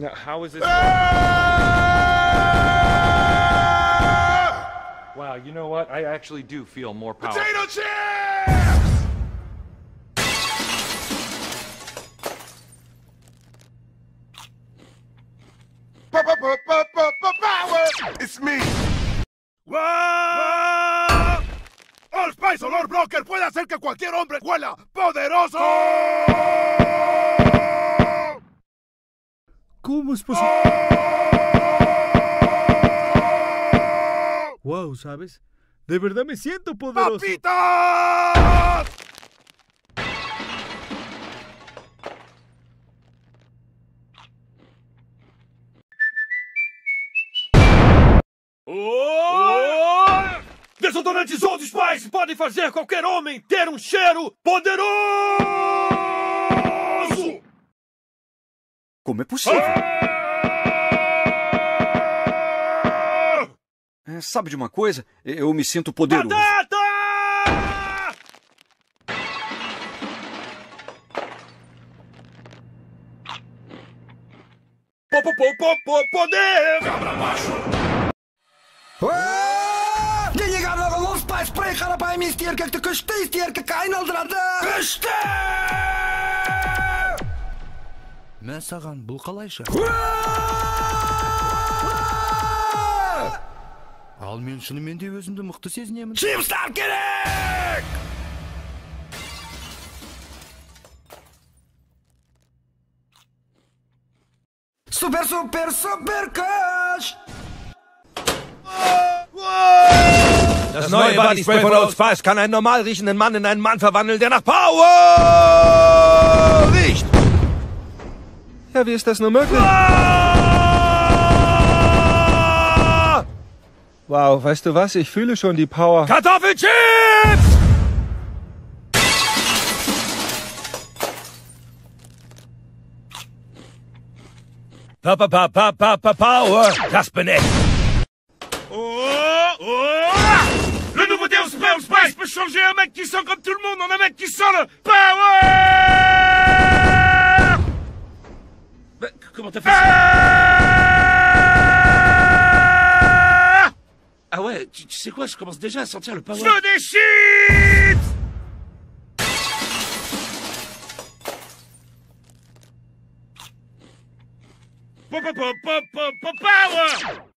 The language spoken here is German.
Now, how is this? Ah! Wow, you know what? I actually do feel more powerful. Potato chips! Power! It's me! ¡Wow! Old Spice Olor Blocker puede hacer que cualquier hombre huela poderoso. ¿Cómo es posible? Wow, ¿sabes? De verdad me siento poderoso. ¡Papitas! Desodorantes Old Spice podem fazer qualquer homem ter um cheiro poderoso! Como é possível? É, sabe de uma coisa? Eu me sinto poderoso. Batata! Po, po, po, po, po, poder! Cabra baixo! Денег обного лов спать, проехала по мистерке, ты кышты! Мен саған бұл қалайша? Ал мен шынымен де өзімді мықты сезінемін. Чипстар керек! Супер, супер, супер каш! Das neue Body Spray von Old Spice kann einen normal riechenden Mann in einen Mann verwandeln, der nach Power riecht. Ja, wie ist das nur möglich? Wow, weißt du was? Ich fühle schon die Power. Kartoffelchips! Pa, pa, pa, pa, pa, pa, power! Das bin ich! Oh, oh! Le nouveau Deus Spell Spice peut changer un mec qui sent comme tout le monde en un mec qui sent le power! Fait ça? Ah ouais, tu, tu sais quoi, je commence déjà à sentir le power. Je veux des chips! Pop, pop, pop, pop, pop, power!